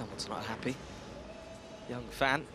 Someone's not happy. Young fan